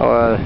or